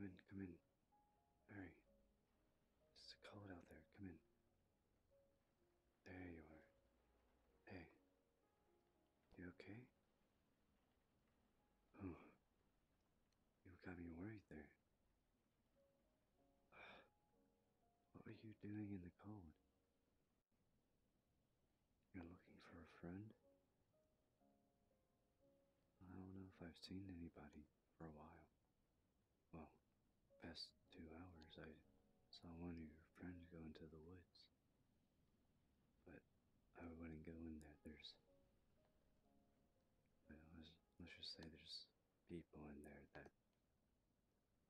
come in, come in. Hurry. It's cold out there. Come in. There you are. Hey. You okay? Oh. You got me worried there. What were you doing in the cold? You're looking for a friend? I don't know if I've seen anybody for a while. Well, past two hours I saw one of your friends go into the woods. But I wouldn't go in there. There's. Well, let's, let's just say there's people in there that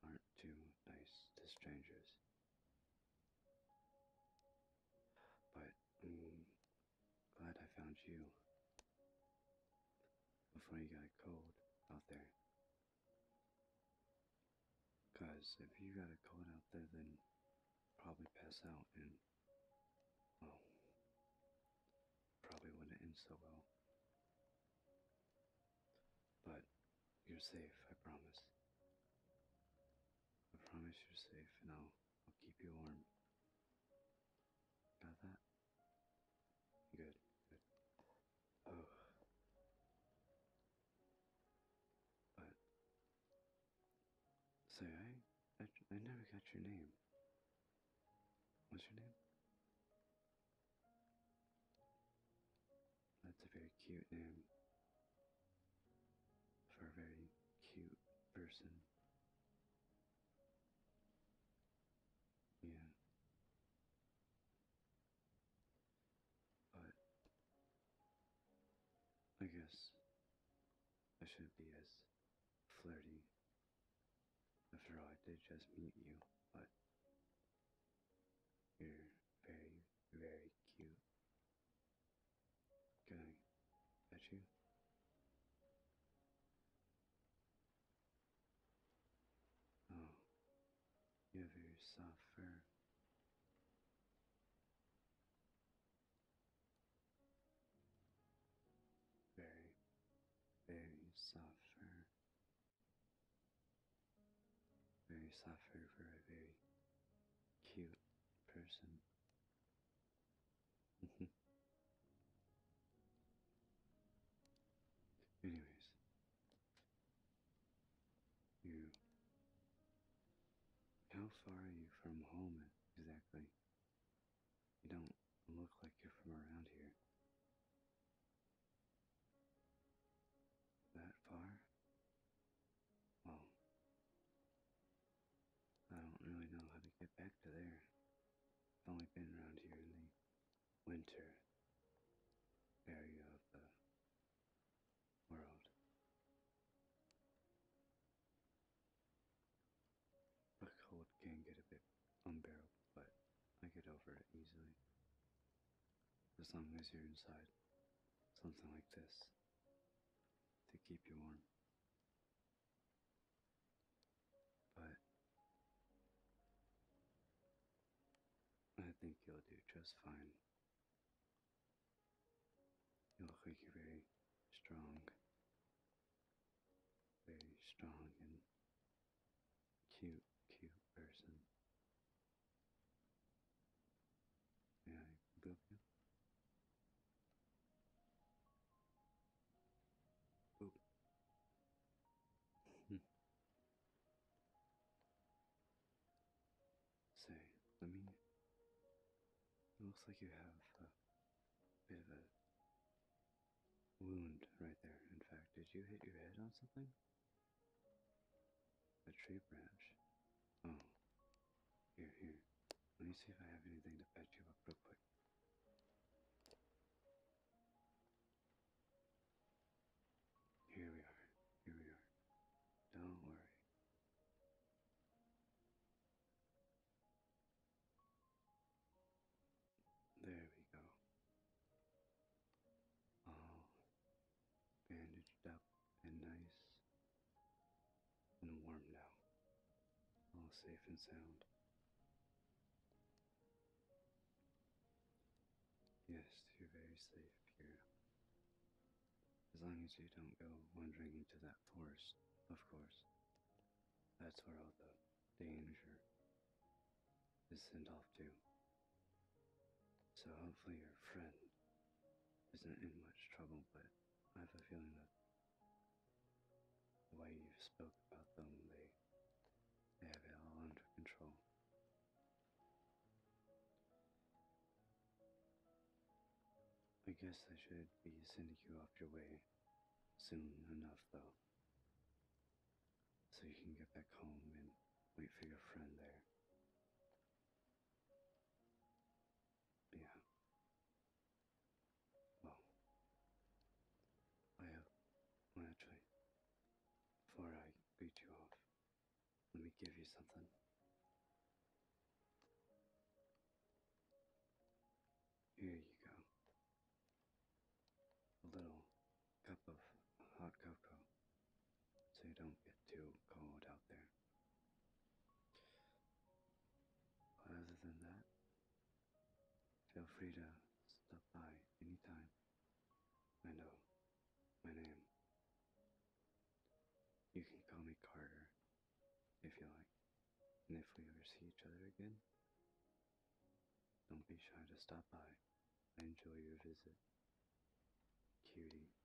aren't too nice to strangers. But I'm glad I found you before you got cold out there. Cause if you got a cold out there, then probably pass out and, well, probably wouldn't end so well. But you're safe, I promise. I promise you're safe and I'll, I'll keep you warm. Got that? Good, I never got your name. What's your name? That's a very cute name for a very cute person. Yeah. But I guess I shouldn't be as flirty. I just meet you, but you're very, very cute. Can I pet you? Oh, you have very soft fur. Very, very soft Fur for a very cute person. Mm-hmm. Anyways, you. How far are you from home exactly? Get back to there. I've only been around here in the winter area of the world. The cold can get a bit unbearable, but I get over it easily. As long as you're inside something like this You'll do just fine. You look like you're very strong. Very strong looks like you have a bit of a wound right there. In fact, did you hit your head on something? A tree branch. Oh. Here, here. Let me see if I have anything to patch you up real quick. And nice and warm now. All safe and sound. Yes, you're very safe here. As long as you don't go wandering into that forest, of course. That's where all the danger is sent off to. So hopefully your friend isn't in much trouble, but I have a feeling that way you spoke about them, they, they have it all under control. I guess I should be sending you off your way soon enough, though, so you can get back home and wait for your friend there. Give you something. Here you go. A little cup of hot cocoa so you don't get too cold out there. But other than that, feel free to stop by anytime. I know my name. You can call me Carter if you like. And if we ever see each other again, don't be shy to stop by. I enjoy your visit. Cutie.